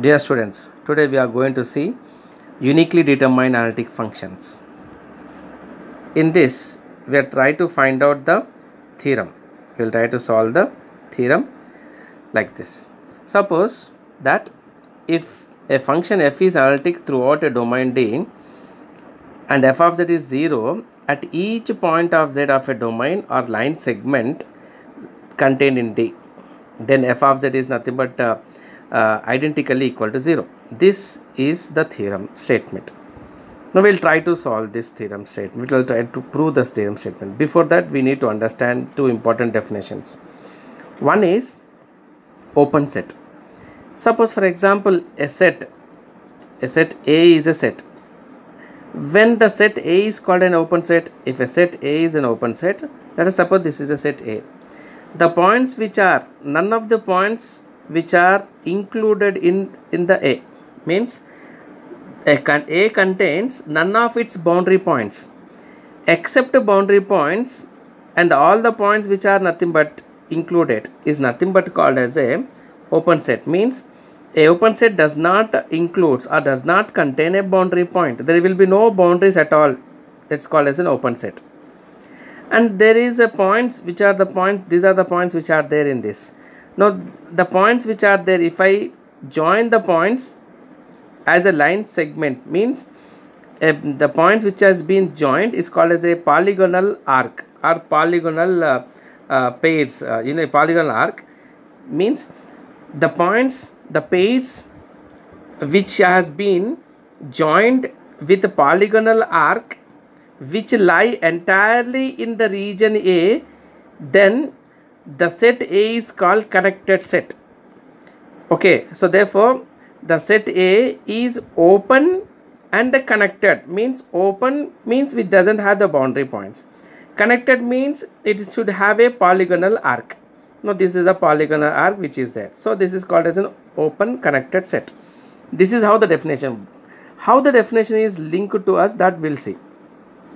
Dear students, today we are going to see uniquely determined analytic functions. In this, we are trying to find out the theorem. We will try to solve the theorem like this. Suppose that if a function f is analytic throughout a domain D and f of z is 0 at each point of z of a domain or line segment contained in D, then f of z is nothing but uh, uh, identically equal to 0. This is the theorem statement. Now we will try to solve this theorem statement. We will try to prove this theorem statement. Before that, we need to understand two important definitions. One is open set. Suppose, for example, a set, a set A is a set. When the set A is called an open set, if a set A is an open set, let us suppose this is a set A. The points which are none of the points which are included in in the A. Means a, con- a contains none of its boundary points except boundary points and all the points which are nothing but included is nothing but called as a open set. Means a open set does not includes or does not contain a boundary point. There will be no boundaries at all. That's called as an open set. And there is a points which are the point these are the points which are there in this now the points which are there if i join the points as a line segment means uh, the points which has been joined is called as a polygonal arc or polygonal uh, uh, pairs uh, you know polygonal arc. Means the points the pairs which has been joined with a polygonal arc which lie entirely in the region A then the set A is called connected set. Okay so therefore the set A is open and the connected. Means open means which doesn't have the boundary points. Connected means it should have a polygonal arc. Now this is a polygonal arc which is there. So this is called as an open connected set. This is how the definition how the definition is linked to us that we'll see.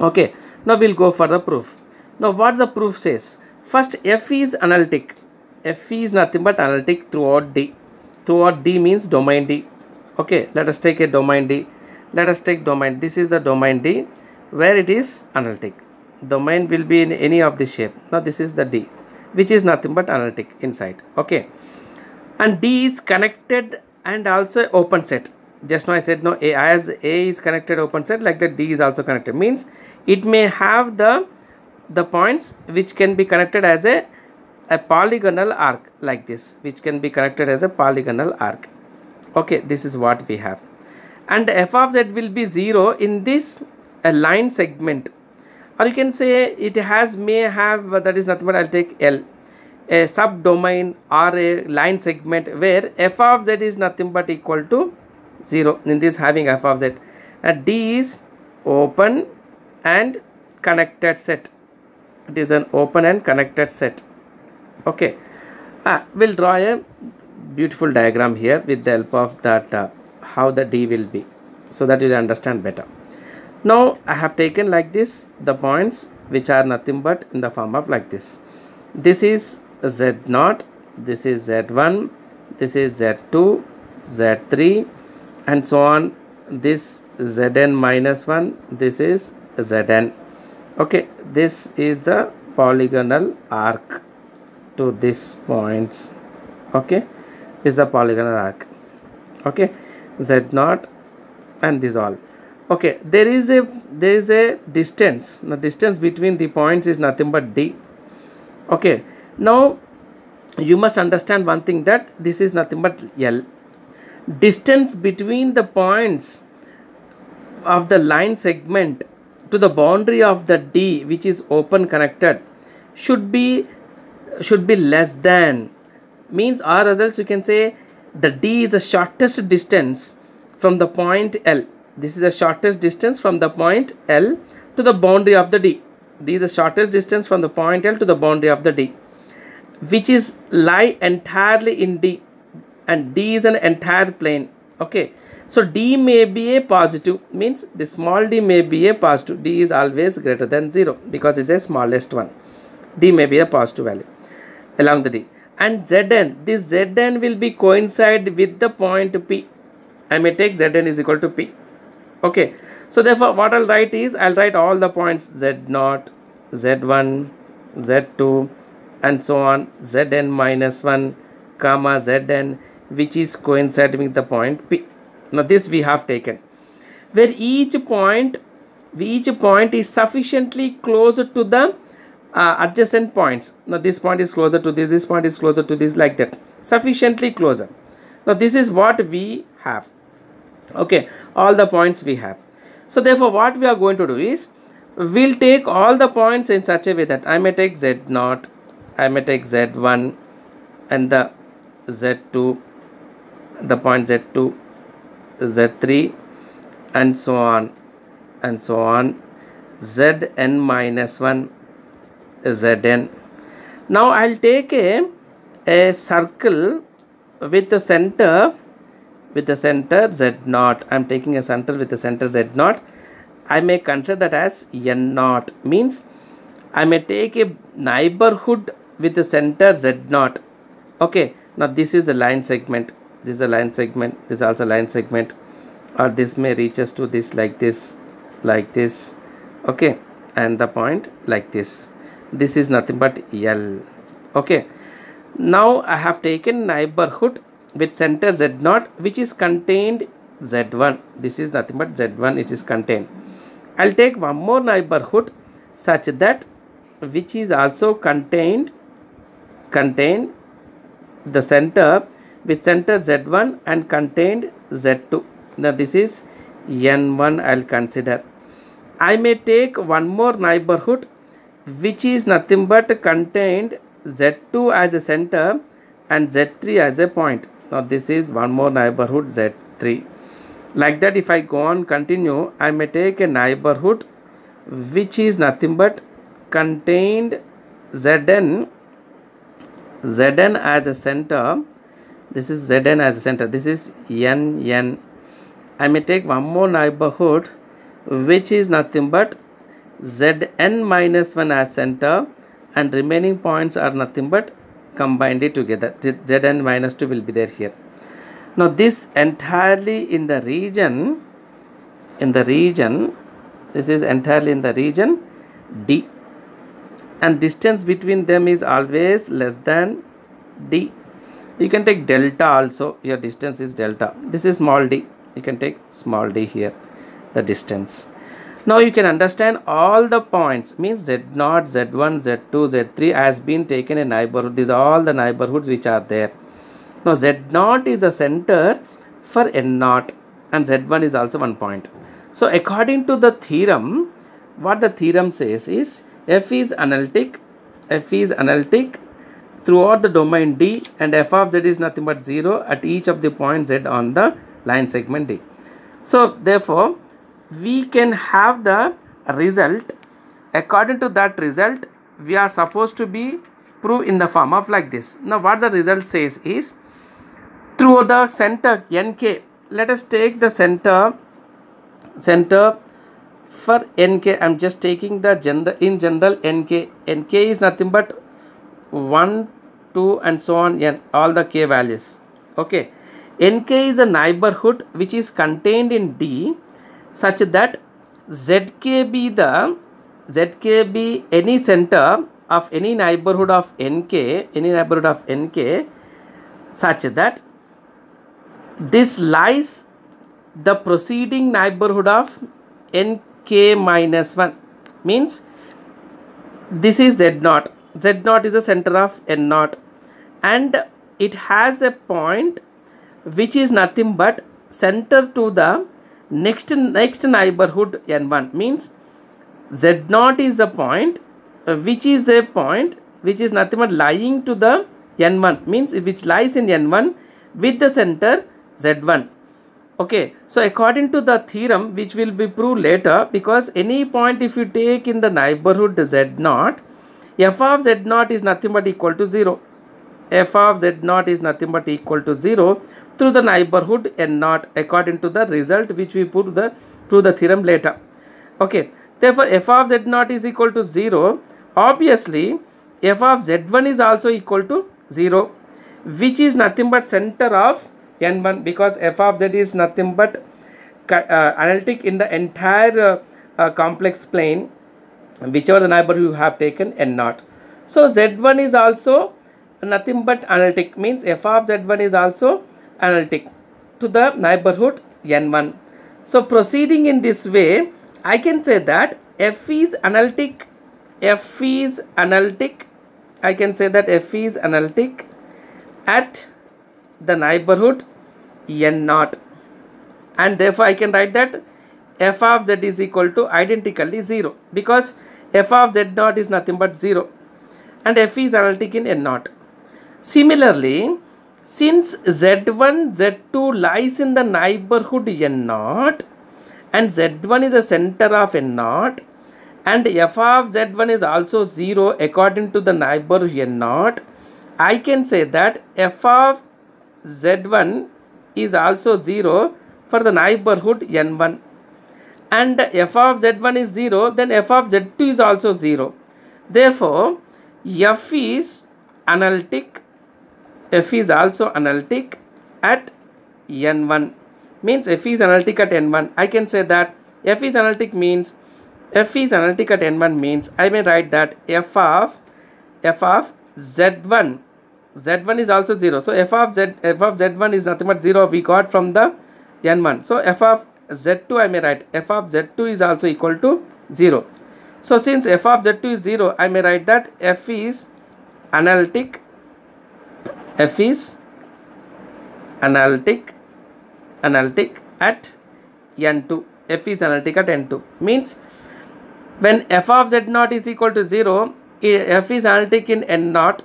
Okay now we'll go for the proof. Now what the proof says first f is analytic. F is nothing but analytic throughout d. Throughout d means domain d. Okay let us take a domain d. Let us take domain. This is the domain d where it is analytic. Domain will be in any of the shape. Now this is the d which is nothing but analytic inside. Okay. And d is connected and also open set. Just now i said no a as a is connected open set like that d is also connected. Means it may have the the points which can be connected as a a polygonal arc like this which can be connected as a polygonal arc. Okay this is what we have. And f of z will be 0 in this a line segment. Or you can say it has may have uh, that is nothing but i'll take l. A subdomain or a line segment where f of z is nothing but equal to 0 in this having f of z. And d is open and connected set it is an open and connected set. Okay. Ah, we'll draw a beautiful diagram here with the help of that uh, how the d will be. So that you'll understand better. Now i have taken like this the points which are nothing but in the form of like this. This is z naught this is z1 this is z2 z3 and so on. This zn minus 1 this is zn okay this is the polygonal arc to this points. Okay this is the polygonal arc. Okay z naught and this all. Okay there is a there is a distance. The distance between the points is nothing but d. Okay now you must understand one thing that this is nothing but l. Distance between the points of the line segment to the boundary of the d which is open connected should be should be less than. Means or else you can say the d is the shortest distance from the point l. This is the shortest distance from the point l to the boundary of the d. D is the shortest distance from the point l to the boundary of the d which is lie entirely in d and d is an entire plane. Okay so d may be a positive means the small d may be a positive. D is always greater than 0 because it's a smallest one. D may be a positive value along the d. And zn this zn will be coincide with the point p. I may take zn is equal to p. Okay. So therefore what i'll write is i'll write all the points z0 z1 z2 and so on. Zn minus 1 comma zn which is coinciding with the point p now this we have taken where each point each point is sufficiently closer to the uh, adjacent points. Now this point is closer to this this point is closer to this like that. Sufficiently closer. Now this is what we have. Okay all the points we have. So therefore what we are going to do is we'll take all the points in such a way that I may take z0 I may take z1 and the z2 the point z2 z3 and so on and so on. Zn minus 1 zn. Now i'll take a a circle with the center with the center z0 i'm taking a center with the center z0 i may consider that as n0 means i may take a neighborhood with the center z0 okay now this is the line segment this is a line segment. This is also line segment. Or this may reaches to this like this like this. Okay. And the point like this. This is nothing but L. Okay. Now I have taken neighborhood with center Z0 which is contained Z1 this is nothing but Z1 which is contained. I'll take one more neighborhood such that which is also contained contained the center with center Z1 and contained Z2 now this is N1 I'll consider. I may take one more neighborhood which is nothing but contained z2 as a center and z3 as a point. Now this is one more neighborhood z3 like that if i go on continue i may take a neighborhood which is nothing but contained zn zn as a center this is zn as a center. This is n n. I may take one more neighborhood which is nothing but zn minus 1 as center and remaining points are nothing but combined it together zn minus 2 will be there here. Now this entirely in the region in the region this is entirely in the region d. And distance between them is always less than d you can take delta also. Your distance is delta. This is small d. You can take small d here the distance. Now you can understand all the points. Means z0 z1 z2 z3 has been taken a neighborhood. These are all the neighborhoods which are there. Now z0 is a center for n0 and z1 is also one point. So according to the theorem what the theorem says is f is analytic f is analytic throughout the domain d and f of z is nothing but 0 at each of the points z on the line segment d. So therefore we can have the result. According to that result we are supposed to be prove in the form of like this. Now what the result says is through the center nk let us take the center center for nk i'm just taking the general in general nk nk is nothing but 1 2 and so on and all the k values. Okay. Nk is a neighborhood which is contained in d such that zk be the zk be any center of any neighborhood of nk any neighborhood of nk such that this lies the preceding neighborhood of nk minus 1 means this is z naught. Z naught is the center of n naught and it has a point which is nothing but center to the next next neighborhood n1 means z0 is a point uh, which is a point which is nothing but lying to the n1 means which lies in n1 with the center z1 okay so according to the theorem which will be proved later because any point if you take in the neighborhood z0 f of z0 is nothing but equal to 0 f of z0 is nothing but equal to 0 through the neighborhood and not according to the result which we put the through the theorem later. Okay. Therefore f of z naught is equal to 0 obviously f of z1 is also equal to 0 which is nothing but center of n1 because f of z is nothing but uh, analytic in the entire uh, uh, complex plane whichever the neighbor you have taken n naught. So z1 is also nothing but analytic means f of z1 is also analytic to the neighborhood n1 so proceeding in this way i can say that f is analytic f is analytic i can say that f is analytic at the neighborhood n naught and therefore I can write that f of z is equal to identically 0 because f of z naught is nothing but 0 and f is analytic in n naught. Similarly, since z1, z2 lies in the neighborhood n naught and z1 is the center of n naught and f of z1 is also 0 according to the neighbor n naught, I can say that f of z1 is also 0 for the neighborhood n1 and f of z1 is 0 then f of z2 is also 0 therefore f is analytic f is also analytic at n1 means f is analytic at n1 i can say that f is analytic means f is analytic at n1 means i may write that f of f of z1 z1 is also 0 so f of z f of z1 is nothing but 0 we got from the n1 so f of z2 i may write. F of z2 is also equal to 0 so since f of z2 is 0 i may write that f is analytic f is analytic analytic at n2 f is analytic at n2 means when f of z naught is equal to 0 f is analytic in n naught.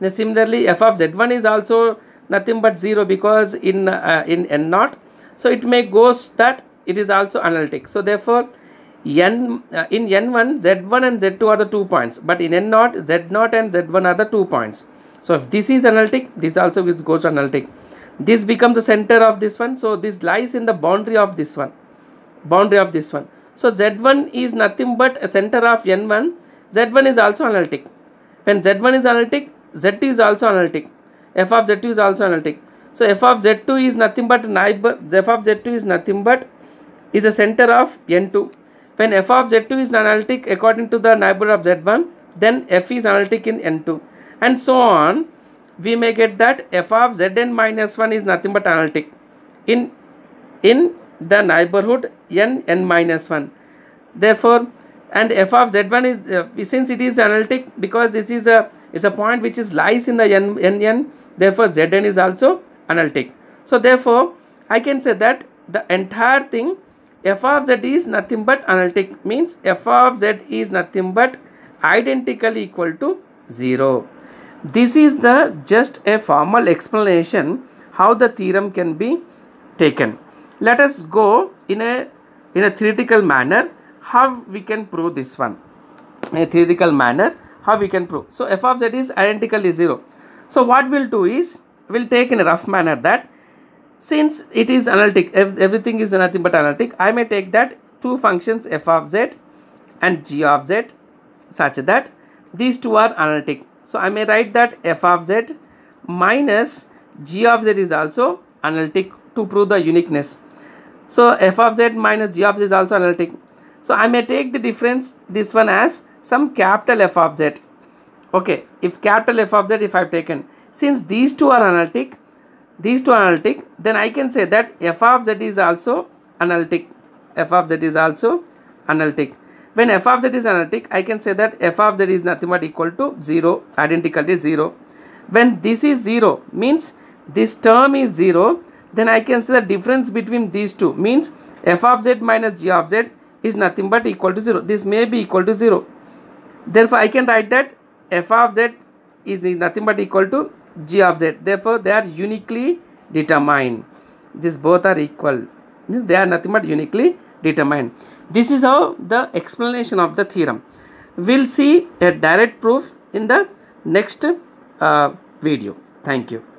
Now similarly f of z1 is also nothing but 0 because in uh, in n naught. So it may goes that it is also analytic. So therefore n uh, in n1 z1 and z2 are the two points. But in n naught z0 and z1 are the two points so if this is analytic this also goes to analytic. This becomes the center of this one. So this lies in the boundary of this one. Boundary of this one. So z1 is nothing but a center of n1 z1 is also analytic. When z1 is analytic z2 is also analytic. F of z2 is also analytic. So f of z2 is nothing but neighbor f of z2 is nothing but is a center of n2 when f of z2 is analytic according to the neighbor of z1 then f is analytic in n2 and so on we may get that f of zn minus 1 is nothing but analytic. In in the neighborhood n n minus 1 therefore and f of z1 is uh, since it is analytic because this is a it's a point which is lies in the n, n, n therefore zn is also analytic. So therefore i can say that the entire thing f of z is nothing but analytic means f of z is nothing but identically equal to 0 this is the just a formal explanation how the theorem can be taken. Let us go in a in a theoretical manner how we can prove this one. In a theoretical manner how we can prove. So f of z is identically 0 so what we'll do is we'll take in a rough manner that since it is analytic everything is nothing but analytic i may take that two functions f of z and g of z such that these two are analytic so i may write that f of z minus g of z is also analytic to prove the uniqueness so f of z minus g of z is also analytic so i may take the difference this one as some capital F of z. Okay, if capital F of z if I have taken, since these two are analytic, these two are analytic, then I can say that F of z is also analytic. F of z is also analytic. When F of z is analytic, I can say that F of z is nothing but equal to 0, identically 0. When this is 0, means this term is 0, then I can say the difference between these two. Means f of z minus g of z is nothing but equal to 0. This may be equal to 0 therefore i can write that f of z is nothing but equal to g of z. Therefore they are uniquely determined. These both are equal. They are nothing but uniquely determined. This is how the explanation of the theorem. We'll see a direct proof in the next uh, video. Thank you